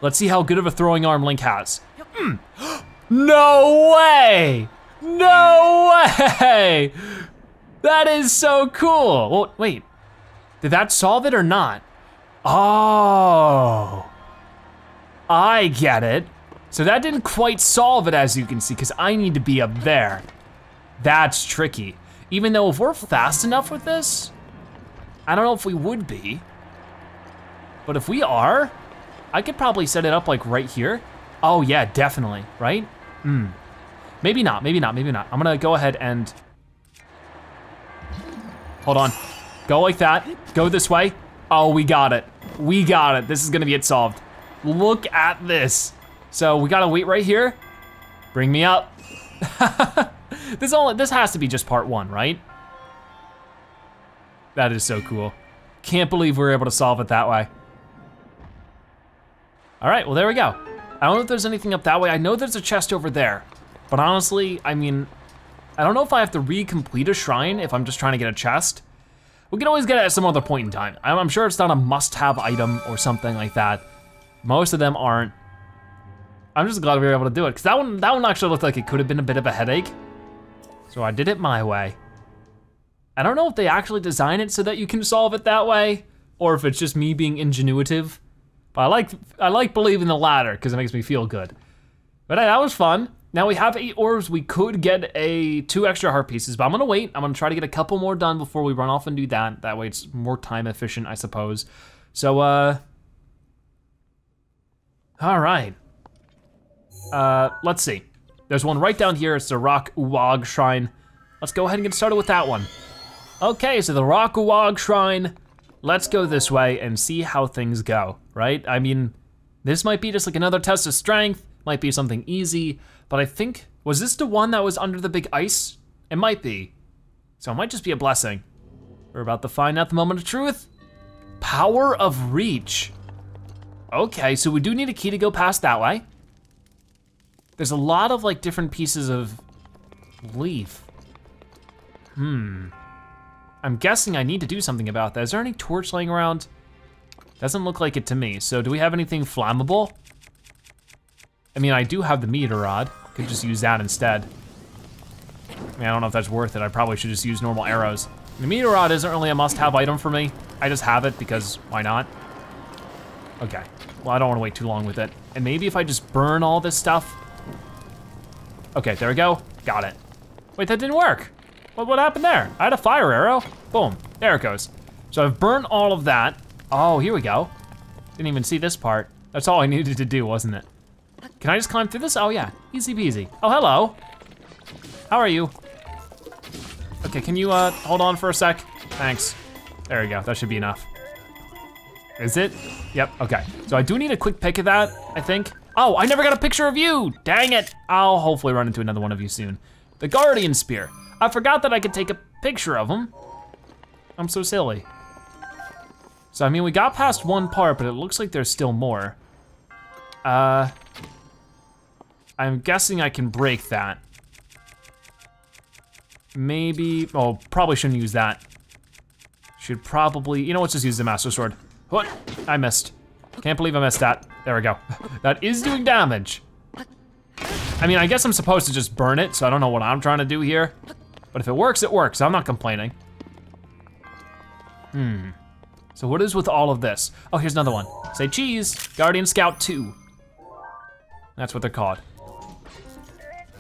let's see how good of a throwing arm Link has. Mm. No way! No way! That is so cool. Well, wait, did that solve it or not? Oh, I get it. So that didn't quite solve it as you can see, because I need to be up there. That's tricky. Even though if we're fast enough with this, I don't know if we would be. But if we are, I could probably set it up like right here. Oh yeah, definitely, right? Hmm. Maybe not, maybe not, maybe not. I'm gonna go ahead and, hold on. Go like that, go this way. Oh, we got it. We got it, this is gonna be it solved. Look at this. So we gotta wait right here. Bring me up. this all this has to be just part one, right? That is so cool. Can't believe we are able to solve it that way. All right, well there we go. I don't know if there's anything up that way. I know there's a chest over there. But honestly, I mean, I don't know if I have to recomplete a shrine if I'm just trying to get a chest. We can always get it at some other point in time. I'm sure it's not a must-have item or something like that. Most of them aren't. I'm just glad we were able to do it, because that one, that one actually looked like it could have been a bit of a headache. So I did it my way. I don't know if they actually design it so that you can solve it that way, or if it's just me being ingenuitive. But I like, I like believing the latter, because it makes me feel good. But hey, that was fun. Now we have eight orbs, we could get a two extra heart pieces, but I'm gonna wait. I'm gonna try to get a couple more done before we run off and do that. That way it's more time efficient, I suppose. So, uh, all right. Uh, let's see. There's one right down here, it's the Rok Uwog Shrine. Let's go ahead and get started with that one. Okay, so the Rok Uwog Shrine. Let's go this way and see how things go, right? I mean, this might be just like another test of strength, might be something easy, but I think, was this the one that was under the big ice? It might be. So it might just be a blessing. We're about to find out the moment of truth. Power of reach. Okay, so we do need a key to go past that way. There's a lot of like different pieces of leaf. Hmm. I'm guessing I need to do something about that. Is there any torch laying around? Doesn't look like it to me. So do we have anything flammable? I mean, I do have the meteor rod. Could just use that instead. I mean, I don't know if that's worth it. I probably should just use normal arrows. The meteor rod isn't really a must-have item for me. I just have it because why not? Okay, well, I don't wanna wait too long with it. And maybe if I just burn all this stuff. Okay, there we go, got it. Wait, that didn't work. What, what happened there? I had a fire arrow. Boom, there it goes. So I've burned all of that. Oh, here we go. Didn't even see this part. That's all I needed to do, wasn't it? Can I just climb through this? Oh yeah, easy peasy. Oh, hello. How are you? Okay, can you uh, hold on for a sec? Thanks. There we go, that should be enough. Is it? Yep, okay. So I do need a quick pick of that, I think. Oh, I never got a picture of you, dang it. I'll hopefully run into another one of you soon. The Guardian Spear. I forgot that I could take a picture of him. I'm so silly. So I mean, we got past one part, but it looks like there's still more. Uh, I'm guessing I can break that. Maybe, oh, probably shouldn't use that. Should probably, you know, let's just use the Master Sword. What? I missed. Can't believe I missed that. There we go. that is doing damage. I mean, I guess I'm supposed to just burn it, so I don't know what I'm trying to do here. But if it works, it works. I'm not complaining. Hmm. So what is with all of this? Oh, here's another one. Say cheese, Guardian Scout 2. That's what they're called.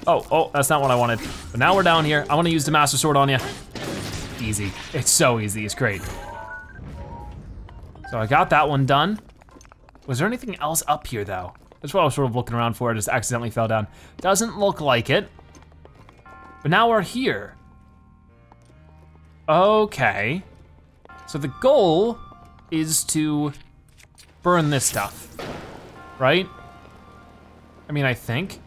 Oh, oh, that's not what I wanted. But now we're down here. I wanna use the Master Sword on you. Easy, it's so easy, it's great. So I got that one done. Was there anything else up here though? That's what I was sort of looking around for, I just accidentally fell down. Doesn't look like it. But now we're here. Okay. So the goal is to burn this stuff, right? I mean, I think.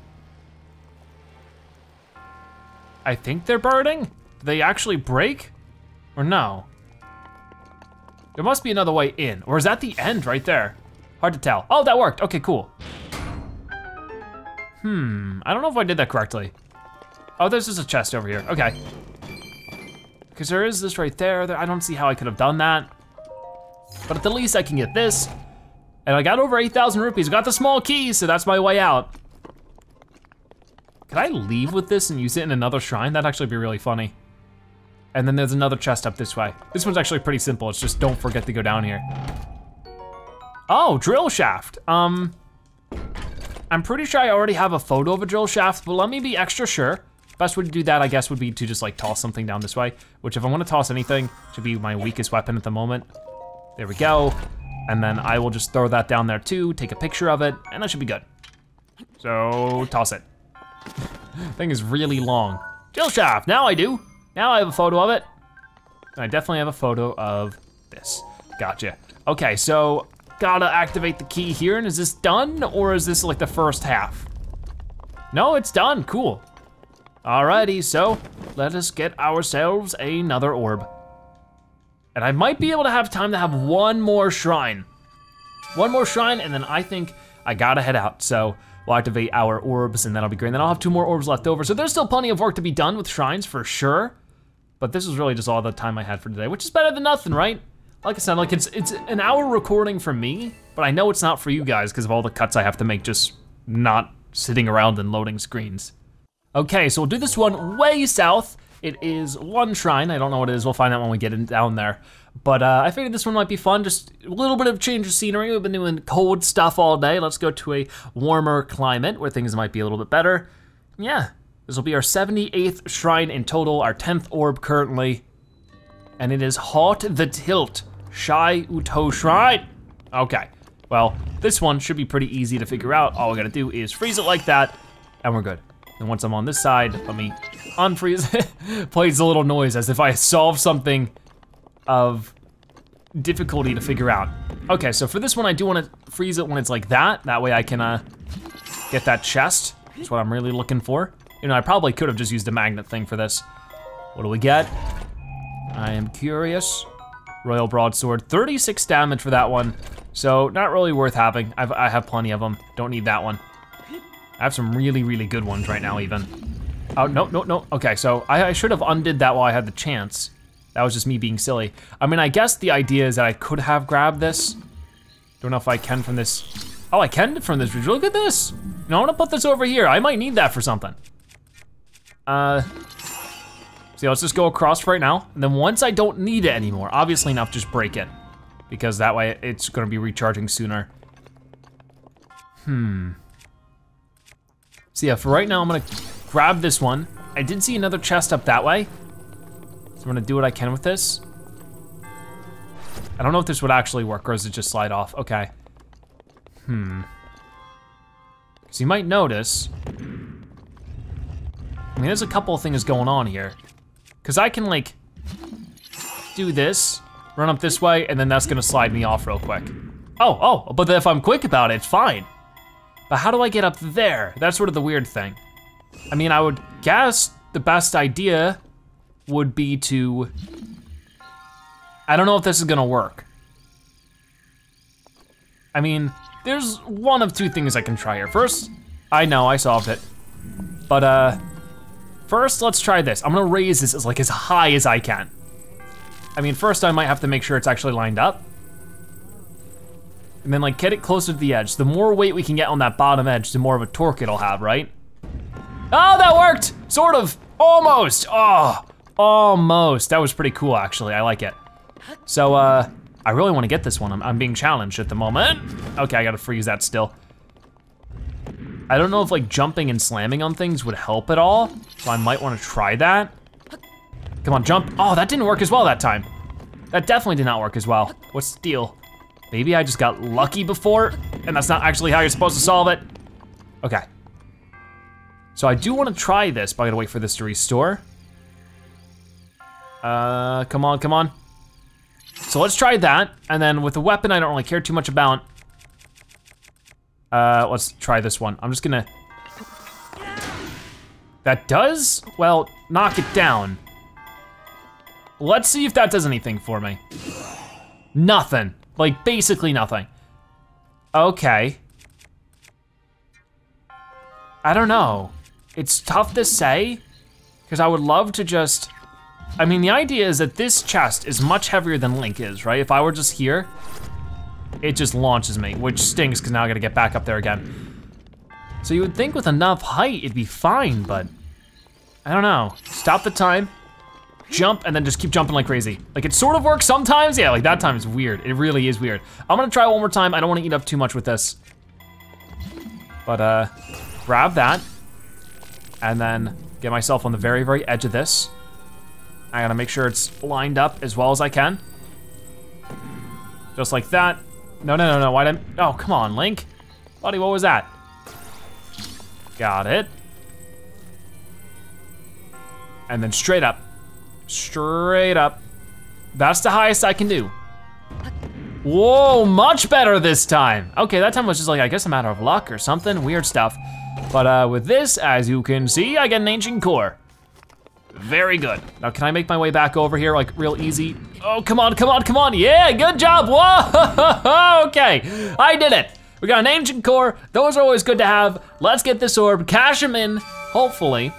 I think they're burning? Do they actually break? Or no? There must be another way in. Or is that the end right there? Hard to tell. Oh, that worked. Okay, cool. Hmm, I don't know if I did that correctly. Oh, there's just a chest over here, okay. Because there is this right there, I don't see how I could have done that. But at the least I can get this. And I got over 8,000 rupees, got the small key, so that's my way out. Could I leave with this and use it in another shrine? That'd actually be really funny. And then there's another chest up this way. This one's actually pretty simple, it's just don't forget to go down here. Oh, drill shaft. Um, I'm pretty sure I already have a photo of a drill shaft, but let me be extra sure. Best way to do that, I guess, would be to just like toss something down this way, which if I wanna toss anything, should be my weakest weapon at the moment. There we go. And then I will just throw that down there too, take a picture of it, and that should be good. So, toss it. Thing is really long. Drill shaft, now I do. Now I have a photo of it. I definitely have a photo of this. Gotcha. Okay, so gotta activate the key here, and is this done, or is this like the first half? No, it's done, cool. Alrighty, so let us get ourselves another orb. And I might be able to have time to have one more shrine. One more shrine, and then I think I gotta head out. So we'll activate our orbs, and that'll be great. And then I'll have two more orbs left over. So there's still plenty of work to be done with shrines for sure. But this is really just all the time I had for today, which is better than nothing, right? Like I said, like it's it's an hour recording for me, but I know it's not for you guys because of all the cuts I have to make just not sitting around and loading screens. Okay, so we'll do this one way south. It is one shrine, I don't know what it is, we'll find out when we get in, down there. But uh, I figured this one might be fun, just a little bit of change of scenery. We've been doing cold stuff all day. Let's go to a warmer climate where things might be a little bit better. Yeah, this will be our 78th shrine in total, our 10th orb currently. And it is Halt the Tilt, Shai Utoh Shrine. Okay, well, this one should be pretty easy to figure out. All we gotta do is freeze it like that, and we're good. And once I'm on this side, let me unfreeze it. Plays a little noise as if I solved something of difficulty to figure out. Okay, so for this one, I do wanna freeze it when it's like that. That way I can uh, get that chest. That's what I'm really looking for. You know, I probably could have just used a magnet thing for this. What do we get? I am curious. Royal Broadsword, 36 damage for that one. So not really worth having. I've, I have plenty of them. Don't need that one. I have some really, really good ones right now even. Oh, no, no, no. Okay, so I, I should have undid that while I had the chance. That was just me being silly. I mean, I guess the idea is that I could have grabbed this. Don't know if I can from this. Oh, I can from this bridge. Look at this. No, I wanna put this over here. I might need that for something. Uh, see, let's just go across right now. And then once I don't need it anymore, obviously enough, just break it. Because that way it's gonna be recharging sooner. Hmm. So yeah, for right now, I'm gonna grab this one. I did see another chest up that way. So I'm gonna do what I can with this. I don't know if this would actually work or is it just slide off? Okay. Hmm. So you might notice, I mean, there's a couple of things going on here. Cause I can like, do this, run up this way, and then that's gonna slide me off real quick. Oh, oh, but if I'm quick about it, it's fine. But how do I get up there? That's sort of the weird thing. I mean, I would guess the best idea would be to, I don't know if this is gonna work. I mean, there's one of two things I can try here. First, I know I solved it, but uh, first let's try this. I'm gonna raise this as like as high as I can. I mean, first I might have to make sure it's actually lined up and then like get it closer to the edge. The more weight we can get on that bottom edge, the more of a torque it'll have, right? Oh, that worked, sort of, almost. Oh, almost. That was pretty cool, actually, I like it. So, uh, I really wanna get this one. I'm, I'm being challenged at the moment. Okay, I gotta freeze that still. I don't know if like jumping and slamming on things would help at all, so I might wanna try that. Come on, jump. Oh, that didn't work as well that time. That definitely did not work as well. What's the deal? Maybe I just got lucky before, and that's not actually how you're supposed to solve it. Okay. So I do wanna try this, but I gotta wait for this to restore. Uh, come on, come on. So let's try that, and then with the weapon I don't really care too much about. Uh, let's try this one. I'm just gonna, that does? Well, knock it down. Let's see if that does anything for me. Nothing. Like, basically nothing. Okay. I don't know. It's tough to say, because I would love to just, I mean, the idea is that this chest is much heavier than Link is, right? If I were just here, it just launches me, which stinks, because now I gotta get back up there again. So you would think with enough height, it'd be fine, but I don't know. Stop the time, jump, and then just keep jumping like crazy. Like it sort of works sometimes, yeah, like that time is weird. It really is weird. I'm gonna try one more time. I don't wanna eat up too much with this. But uh, grab that, and then get myself on the very, very edge of this. I gotta make sure it's lined up as well as I can. Just like that. No, no, no, no, why didn't, oh, come on, Link. Buddy, what was that? Got it. And then straight up. Straight up. That's the highest I can do. Whoa, much better this time. Okay, that time was just like, I guess a matter of luck or something, weird stuff. But uh, with this, as you can see, I get an ancient core. Very good. Now, can I make my way back over here like real easy? Oh, come on, come on, come on. Yeah, good job, whoa, okay. I did it. We got an ancient core. Those are always good to have. Let's get this orb, cash them in, hopefully,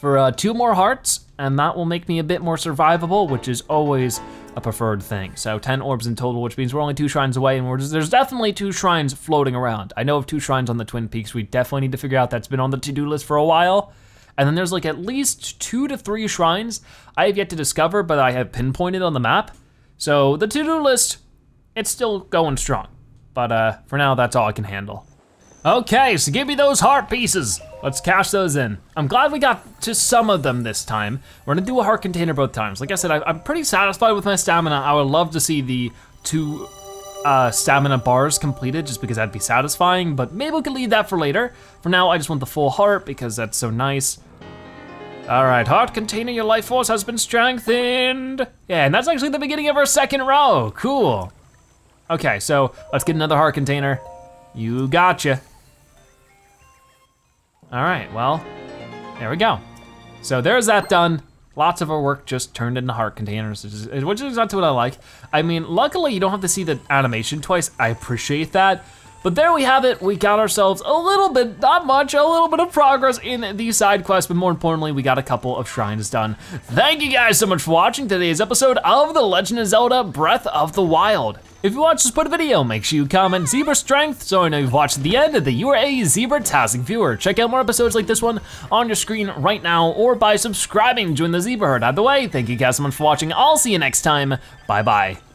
for uh, two more hearts, and that will make me a bit more survivable, which is always a preferred thing. So 10 orbs in total, which means we're only two shrines away, and just, there's definitely two shrines floating around. I know of two shrines on the Twin Peaks we definitely need to figure out that's been on the to-do list for a while. And then there's like at least two to three shrines I have yet to discover, but I have pinpointed on the map. So the to-do list, it's still going strong. But uh, for now, that's all I can handle. Okay, so give me those heart pieces. Let's cash those in. I'm glad we got to some of them this time. We're gonna do a heart container both times. Like I said, I, am pretty satisfied with my stamina. I would love to see the two uh, stamina bars completed just because that'd be satisfying, but maybe we can leave that for later. For now, I just want the full heart because that's so nice. All right, heart container, your life force has been strengthened. Yeah, and that's actually the beginning of our second row, cool. Okay, so let's get another heart container. You gotcha. All right, well, there we go. So there's that done. Lots of our work just turned into heart containers, which is, which is what I like. I mean, luckily you don't have to see the animation twice. I appreciate that. But there we have it. We got ourselves a little bit, not much, a little bit of progress in the side quest, but more importantly, we got a couple of shrines done. Thank you guys so much for watching today's episode of The Legend of Zelda Breath of the Wild. If you watched this part video, make sure you comment Zebra Strength so I know you've watched the end that you are a Zebra-tastic viewer. Check out more episodes like this one on your screen right now or by subscribing join the Zebra Herd. Either way, thank you guys so much for watching. I'll see you next time. Bye-bye.